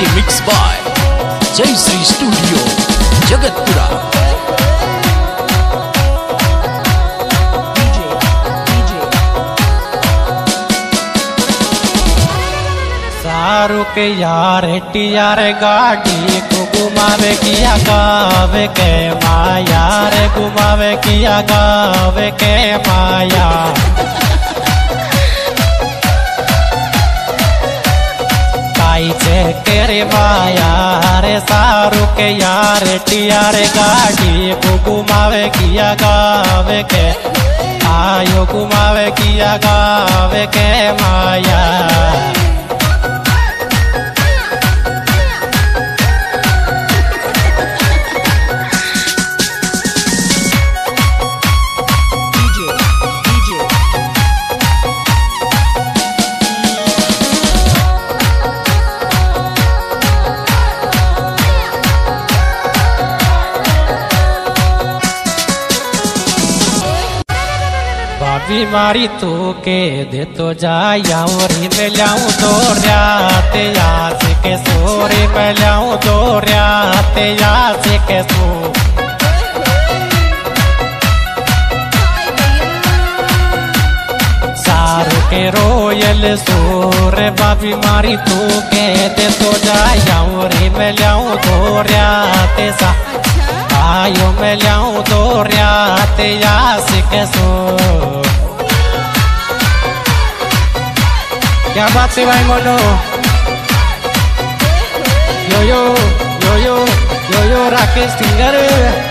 DJ mix by जय Shri studio Jagatpura. सारू के यार टियार गाड़ी को घुमावे किया गावे के माया। रे घुमावे किया गावे के माया। केरे माया, रे सारू के यार, टियार गाड़ी को घुमावे किया गावे के। आयो घुमावे किया गावे के माया। भाभी मारी तू के दे तो जाऊँ री में लाऊं तो रात, याद के सोरे में लाऊं तो रात, याद के सो के रोयल सोर भाभी मारी तू के दे तो जाऊँ री में लाऊं तो रात, सा आयो में लाऊ तो रात यास के सो। क्या बात से भाई mono? Yo yo yo yo yo yo Rakesh singer.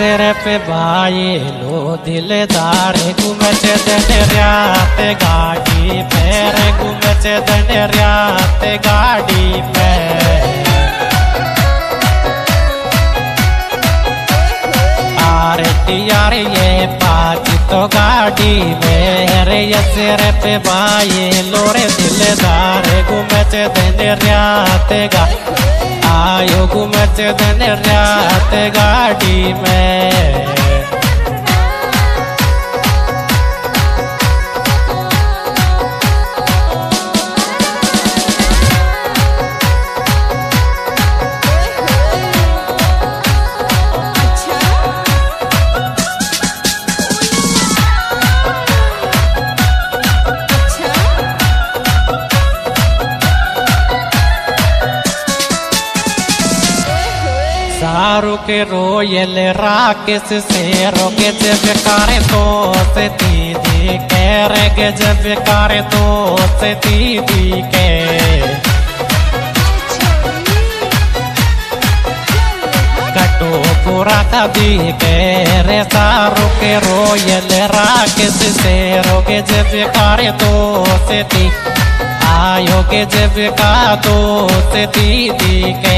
रे पे भाई लो दिलदार घूमच दन रात गाड़ी पैर घूमच दन रात गाड़ी पैर। आर टियार ये पाच तो गाड़ी में हरे ऐसे रे पे भाई लोरे दिलदार घूमच दिन रात आयो घूमच दिन रात गाड़ी में। के रोयल राकेश से रोके जब कारे तो से दीदी के रे जब कारे तो से दीदी के। कटो पूरा कभी के। रे सारू के रोयल राकेश से रोके जब कारे तो से दी आयो के जब का तो से दीदी के।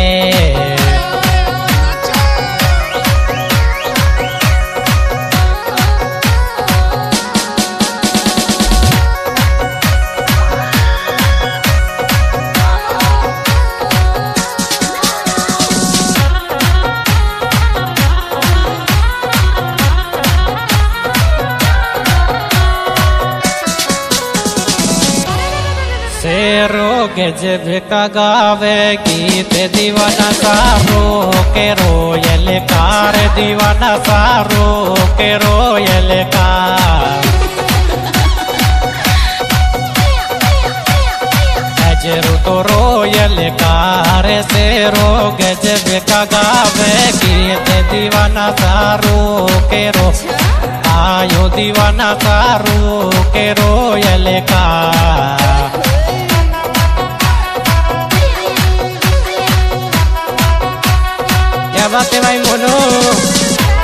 शेरो गजब का गावे गीत दीवाना सारो के रोयल कार, दीवाना सारो के रोयल कार। अजरू तो रोयल कार शेरो गजब का गावे गीत दीवाना सारो के रो। आयो दीवाना सारो के रोयल कार। बात भाई मोनो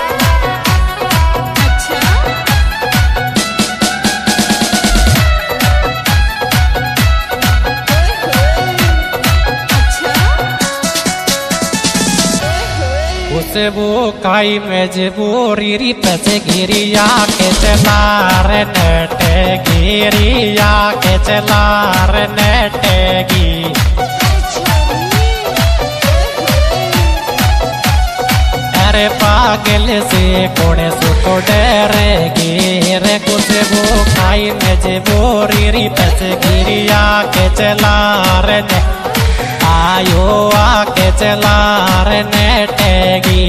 वो काई में जे वो रीरी पैसे गिरिया के चला रे नेटे गिरिया के चला रे नेटे रे पागल से कोड़े सो तो डरेगी रे कुछ वो खाई में जे बोरी री पस गिरिया के चला रे ने। आयो आके चला रे नेटेगी